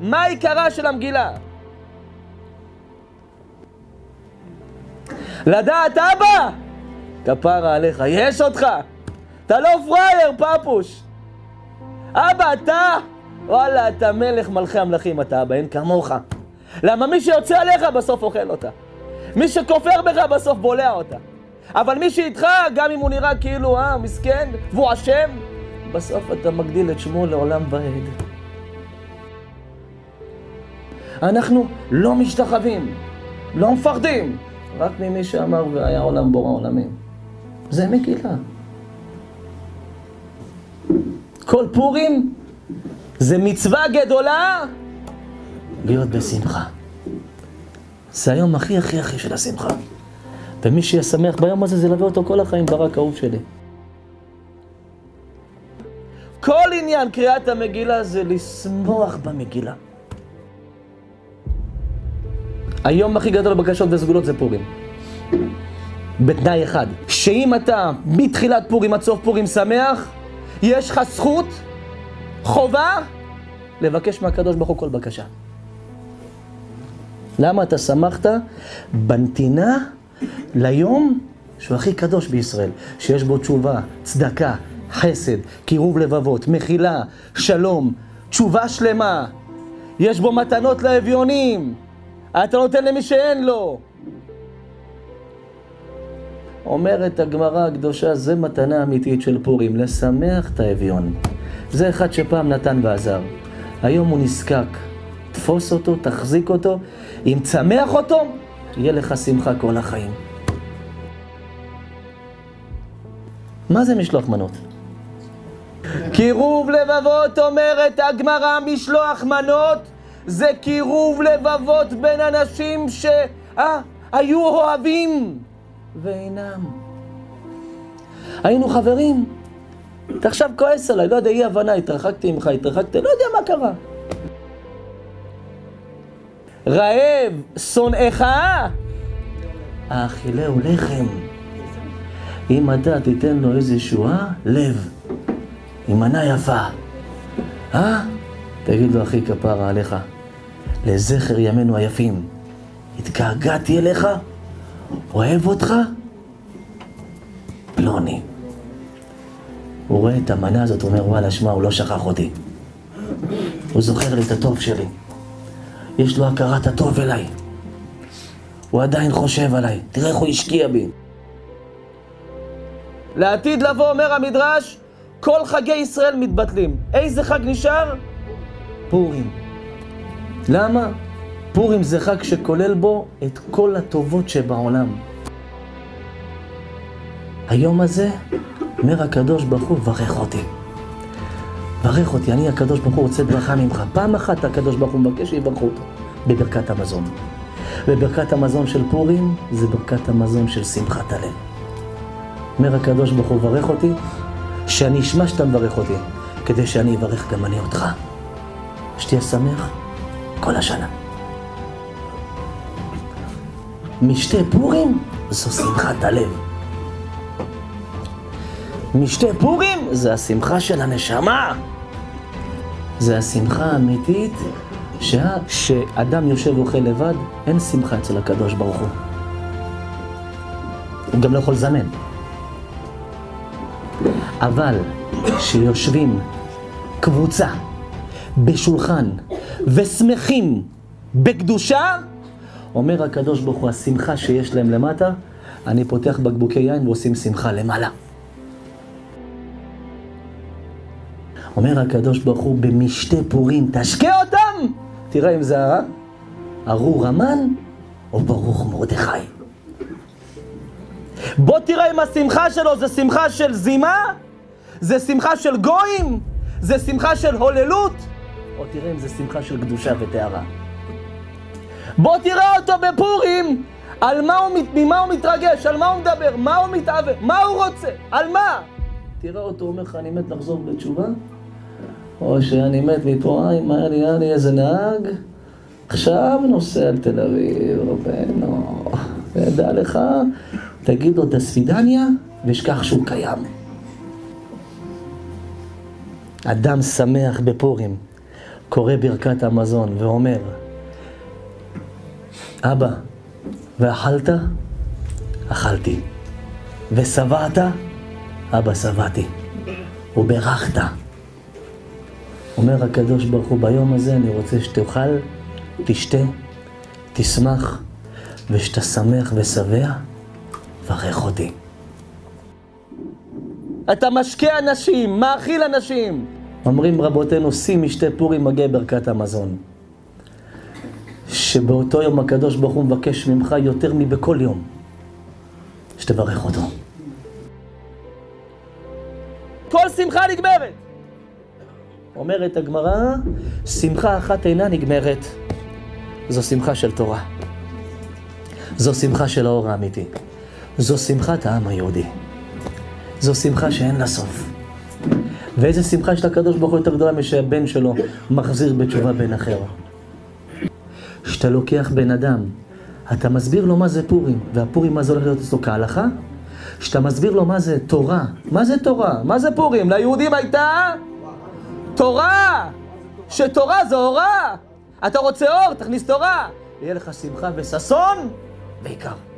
מה עיקרה של המגילה? לדעת אבא, כפרה עליך, יש אותך. אתה לא פראייר, פפוש. אבא, אתה, וואלה, אתה מלך מלכי המלכים, אתה אבא, אין כמוך. למה מי שיוצא עליך בסוף אוכל אותה. מי שכופר בך בסוף בולע אותה. אבל מי שאיתך, גם אם הוא נראה כאילו, אה, מסכן, והוא אשם, בסוף אתה מגדיל את שמו לעולם ועד. אנחנו לא משתחווים, לא מפחדים, רק ממי שאמר והיה עולם בורא עולמים. זה מגילה. כל פורים זה מצווה גדולה להיות בשמחה. זה היום הכי הכי הכי של השמחה. ומי שיהיה שמח ביום הזה, זה ילווה אותו כל החיים ברק אהוב שלי. כל עניין קריאת המגילה זה לשמוח במגילה. היום הכי גדול בקשות וסגולות זה פורים. בתנאי אחד, שאם אתה מתחילת פורים עד סוף פורים שמח, יש לך זכות, חובה, לבקש מהקדוש ברוך הוא כל בקשה. למה אתה שמחת בנתינה ליום שהוא הכי קדוש בישראל, שיש בו תשובה, צדקה, חסד, קירוב לבבות, מחילה, שלום, תשובה שלמה, יש בו מתנות לאביונים, אתה נותן למי שאין לו. אומרת הגמרא הקדושה, זה מתנה אמיתית של פורים, לשמח את האביון. זה אחד שפעם נתן ועזר. היום הוא נזקק. תפוס אותו, תחזיק אותו, אם תשמח אותו, יהיה לך שמחה כל החיים. מה זה משלוח מנות? קירוב לבבות אומרת הגמרא, משלוח מנות זה קירוב לבבות בין אנשים שהיו אוהבים ואינם. היינו חברים, אתה עכשיו כועס עליי, לא יודע, אי הבנה, התרחקתי ממך, התרחקתי, לא יודע מה קרה. רעב, שונאיך, האכילהו לחם. אם אתה תיתן לו איזשהו, אה? לב, עם מנה יפה, אה? תגיד לו, אחי, כפרה עליך, לזכר ימינו היפים, התגעגעתי אליך, אוהב אותך, פלוני. הוא רואה את המנה הזאת, הוא אומר, וואלה, שמע, הוא לא שכח אותי. הוא זוכר לי את הטוב שלי. יש לו הכרת הטוב אליי. הוא עדיין חושב עליי. תראה איך הוא השקיע בי. לעתיד לבוא, אומר המדרש, כל חגי ישראל מתבטלים. איזה חג נשאר? פורים. למה? פורים זה חג שכולל בו את כל הטובות שבעולם. היום הזה, אומר הקדוש ברוך הוא, ברך אותי. ברך אותי, אני הקדוש ברוך הוא רוצה ברכה ממך. פעם אחת הקדוש ברוך הוא מבקש שיברכו אותו, בברכת המזון. וברכת המזון של פורים זה ברכת המזון של שמחת הלב. אומר הקדוש ברוך הוא, ברך אותי, שאני אשמע שאתה מברך אותי, כדי שאני אברך גם אני אותך. שתהיה שמח כל השנה. משתה פורים זו שמחת הלב. משתה פורים זה השמחה של הנשמה. זה השמחה האמיתית. שאדם יושב ואוכל לבד, אין שמחה אצל הקדוש ברוך הוא. הוא גם לא יכול לזמן. אבל כשיושבים קבוצה בשולחן ושמחים בקדושה, אומר הקדוש ברוך הוא, השמחה שיש להם למטה, אני פותח בקבוקי יין ועושים שמחה למעלה. אומר הקדוש ברוך הוא, במשתה פורים תשקה אותם! תראה אם זה ארור המן או ברוך מרדכי. בוא תראה אם השמחה שלו זה שמחה של זימה, זה שמחה של גויים, זה שמחה של הוללות, או תראה אם זה שמחה של קדושה וטהרה. בוא תראה אותו בפורים, על מה הוא, ממה הוא מתרגש, על מה הוא מדבר, מה הוא מתאווה, מה הוא רוצה, על מה? תראה אותו, אומר לך, אני מת לחזור בתשובה, או שאני מת מפה, אם היה לי, היה לי איזה נהג, עכשיו נוסע על תל אביב, רבנו, ודע לך, תגיד לו דספידניה, וישכח שהוא קיים. אדם שמח בפורים. קורא ברכת המזון ואומר, אבא, ואכלת? אכלתי. ושבעת? אבא, שבעתי. וברכת. אומר הקדוש ברוך הוא, ביום הזה אני רוצה שתאכל, תשתה, תשמח, ושאתה שמח ושבע, ברך אותי. אתה משקה אנשים, מאכיל אנשים. אומרים רבותינו, שים משתה פורים מגי ברכת המזון. שבאותו יום הקדוש ברוך הוא מבקש ממך יותר מבכל יום, שתברך אותו. כל שמחה נגמרת. אומרת הגמרא, שמחה אחת אינה נגמרת. זו שמחה של תורה. זו שמחה של האור האמיתי. זו שמחת העם היהודי. זו שמחה שאין לה סוף. ואיזה שמחה של הקדוש ברוך הוא יותר גדולה משהבן שלו מחזיר בתשובה בן אחר. כשאתה לוקח בן אדם, אתה מסביר לו מה זה פורים, והפורים מה זה הולך להיות אצלו כהלכה? כשאתה מסביר לו מה זה תורה, מה זה תורה? מה זה פורים? ליהודים הייתה תורה! שתורה זו אורה! אתה רוצה אור, תכניס תורה! יהיה לך שמחה וששון ועיקר.